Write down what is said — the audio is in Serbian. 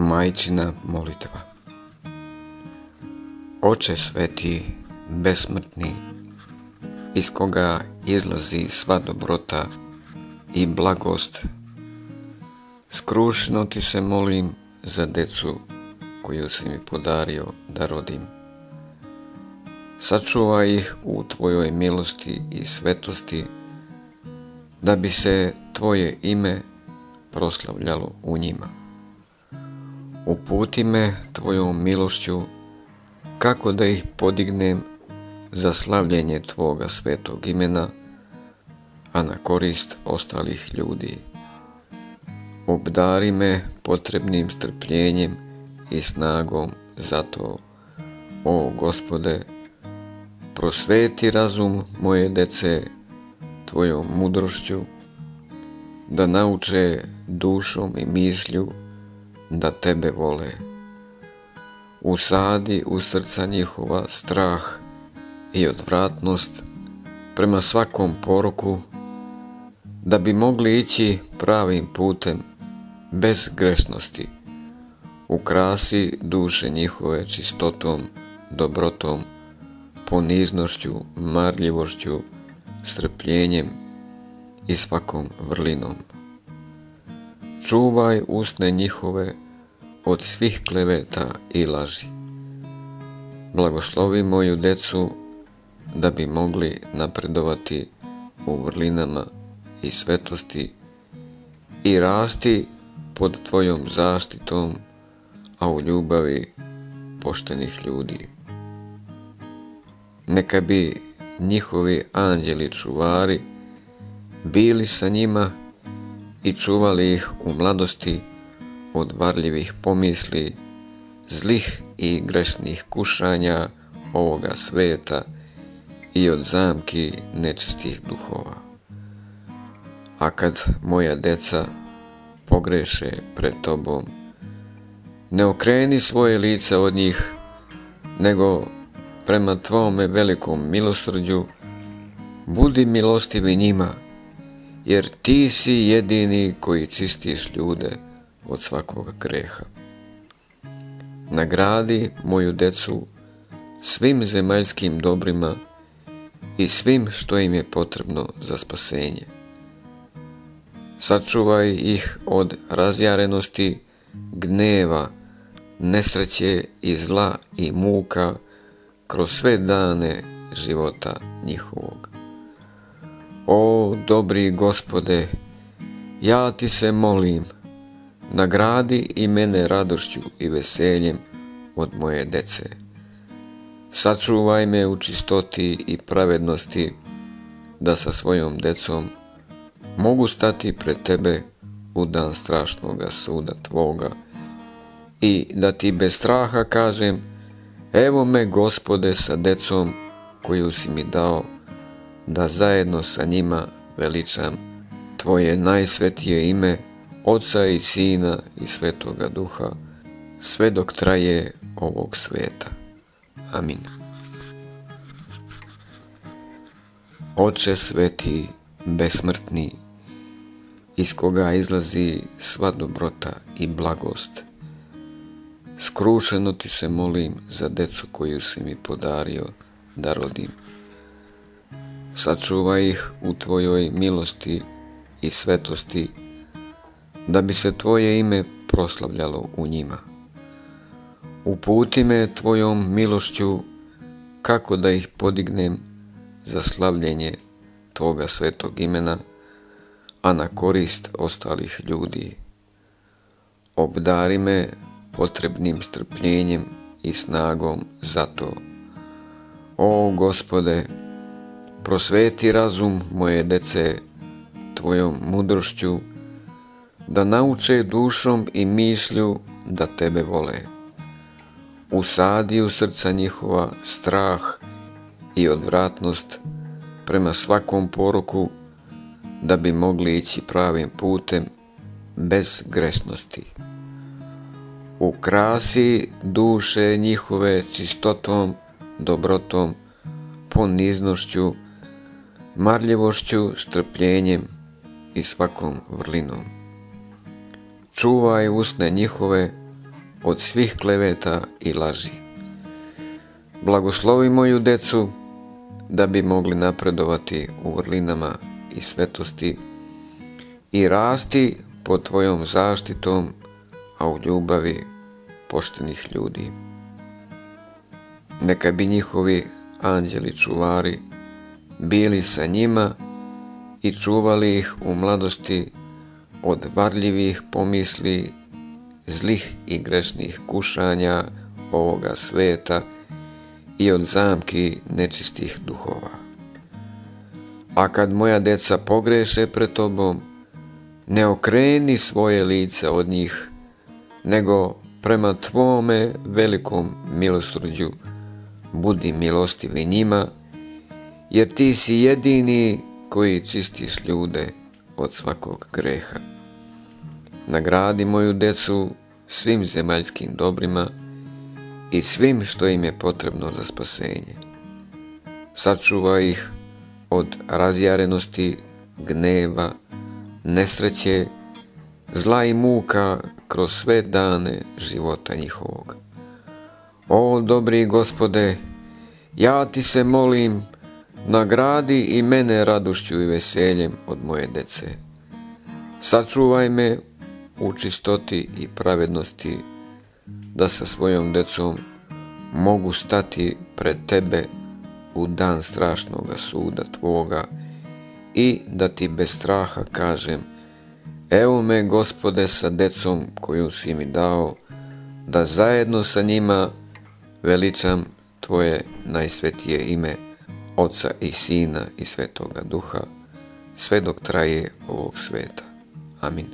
Majčina molitva Oče sveti, besmrtni, iz koga izlazi sva dobrota i blagost, skrušno ti se molim za decu koju si mi podario da rodim. Sačuvaj ih u Tvojoj milosti i svetosti, da bi se Tvoje ime proslavljalo u njima. Uputi me Tvojom milošću kako da ih podignem za slavljenje Tvoga svetog imena, a na korist ostalih ljudi. Obdari me potrebnim strpljenjem i snagom za to, o Gospode, prosveti razum moje dece Tvojom mudrošću, da nauče dušom i mišlju da Tebe vole. Usadi u srca njihova strah i odvratnost prema svakom poroku, da bi mogli ići pravim putem bez grešnosti. Ukrasi duše njihove čistotom, dobrotom, poniznošću, marljivošću, strpljenjem i svakom vrlinom. Čuvaj usne njihove od svih kleveta i laži. Blagoslovi moju decu da bi mogli napredovati u vrlinama i svetosti i rasti pod Tvojom zaštitom, a u ljubavi poštenih ljudi. Neka bi njihovi anđeli čuvari bili sa njima i čuvali ih u mladosti od varljivih pomisli, zlih i grešnih kušanja ovoga sveta i od zamki nečistih duhova. A kad moja deca pogreše pred tobom, ne okreni svoje lice od njih, nego prema tvome velikom milosrđu, budi milostivi njima, jer ti si jedini koji čistiš ljude od svakoga greha. Nagradi moju decu svim zemaljskim dobrima i svim što im je potrebno za spasenje. Sačuvaj ih od razjarenosti, gneva, nesreće i zla i muka kroz sve dane života njihovog. O dobri gospode, ja ti se molim, nagradi i mene radošću i veseljem od moje dece. Sačuvaj me u čistoti i pravednosti, da sa svojom decom mogu stati pred tebe u dan strašnoga suda tvoga i da ti bez straha kažem, evo me gospode sa decom koju si mi dao, da zajedno sa njima veličam tvoje najsvetije ime, Oca i Sina i Svetoga Duha, sve dok traje ovog sveta. Amin. Oče sveti, besmrtni, iz koga izlazi sva dobrota i blagost, skrušeno ti se molim za decu koju si mi podario da rodim. Sačuvaj ih u tvojoj milosti i svetosti, da bi se tvoje ime proslavljalo u njima. Uputi me tvojom milošću kako da ih podignem za slavljenje tvoga svetog imena, a na korist ostalih ljudi. Obdari me potrebnim strpljenjem i snagom za to. O Gospode, prosveti razum moje dece tvojom mudrošću, da nauče dušom i mišlju da tebe vole. Usadi u srca njihova strah i odvratnost prema svakom poroku, da bi mogli ići pravim putem bez grešnosti. Ukrasi duše njihove čistotom, dobrotom, poniznošću, marljivošću, strpljenjem i svakom vrlinom. Čuvaj usne njihove od svih kleveta i laži. Blagoslovi moju decu da bi mogli napredovati u vrlinama i svetosti i rasti pod Tvojom zaštitom, a u ljubavi poštenih ljudi. Neka bi njihovi anđeli čuvari bili sa njima i čuvali ih u mladosti od varljivih pomisli, zlih i grešnih kušanja ovoga sveta i od zamki nečistih duhova. A kad moja deca pogreše pred tobom, ne okreni svoje lice od njih, nego prema tvome velikom milosrđu budi milostivi njima, jer ti si jedini koji čistiš ljude od svakog greha. Nagradi moju decu svim zemaljskim dobrima i svim što im je potrebno za spasenje. Sačuva ih od razjarenosti, gneva, nesreće, zla i muka kroz sve dane života njihovog. O dobri gospode, ja ti se molim, nagradi i mene radošću i veseljem od moje dece. Sačuvaj me u čistoti i pravednosti, da sa svojom decom mogu stati pred tebe u dan strašnog suda tvoga i da ti bez straha kažem, evo me gospode sa decom koju si mi dao, da zajedno sa njima veličam tvoje najsvetije ime, Oca i Sina i Svetoga Duha, sve dok traje ovog sveta. Amin.